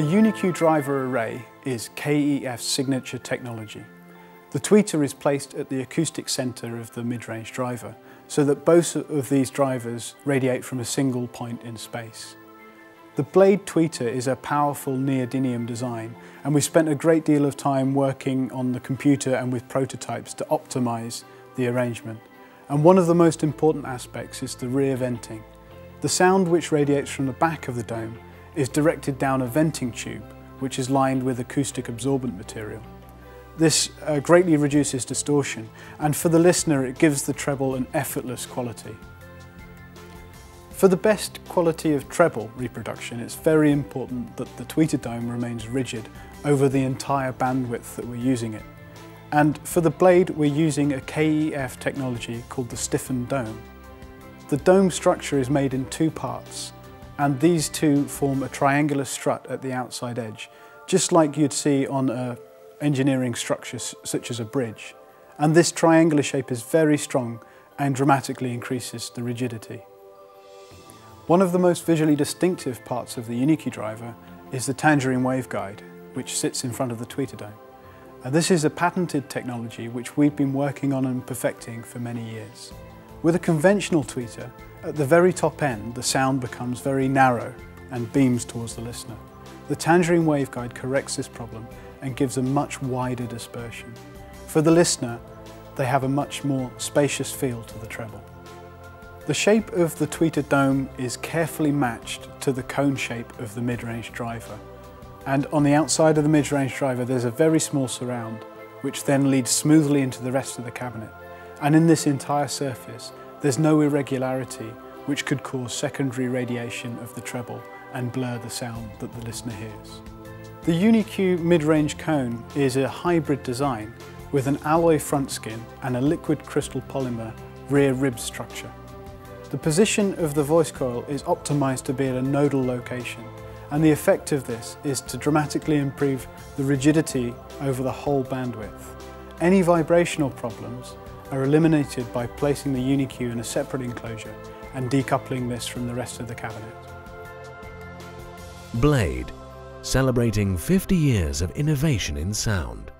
The UniQ driver array is KEF's signature technology. The tweeter is placed at the acoustic centre of the mid-range driver so that both of these drivers radiate from a single point in space. The Blade tweeter is a powerful neodymium design and we spent a great deal of time working on the computer and with prototypes to optimise the arrangement. And one of the most important aspects is the rear venting. The sound which radiates from the back of the dome is directed down a venting tube which is lined with acoustic absorbent material. This uh, greatly reduces distortion and for the listener it gives the treble an effortless quality. For the best quality of treble reproduction it's very important that the tweeter dome remains rigid over the entire bandwidth that we're using it. And for the blade we're using a KEF technology called the stiffened dome. The dome structure is made in two parts and these two form a triangular strut at the outside edge, just like you'd see on a engineering structure such as a bridge. And this triangular shape is very strong and dramatically increases the rigidity. One of the most visually distinctive parts of the UniQ driver is the Tangerine waveguide, which sits in front of the tweeter dome. And this is a patented technology which we've been working on and perfecting for many years. With a conventional tweeter, at the very top end, the sound becomes very narrow and beams towards the listener. The Tangerine waveguide corrects this problem and gives a much wider dispersion. For the listener, they have a much more spacious feel to the treble. The shape of the tweeter dome is carefully matched to the cone shape of the mid-range driver. And on the outside of the mid-range driver there's a very small surround which then leads smoothly into the rest of the cabinet. And in this entire surface there's no irregularity which could cause secondary radiation of the treble and blur the sound that the listener hears. The UniQ mid-range cone is a hybrid design with an alloy front skin and a liquid crystal polymer rear rib structure. The position of the voice coil is optimized to be at a nodal location and the effect of this is to dramatically improve the rigidity over the whole bandwidth. Any vibrational problems are eliminated by placing the UniQ in a separate enclosure and decoupling this from the rest of the cabinet. Blade, celebrating 50 years of innovation in sound.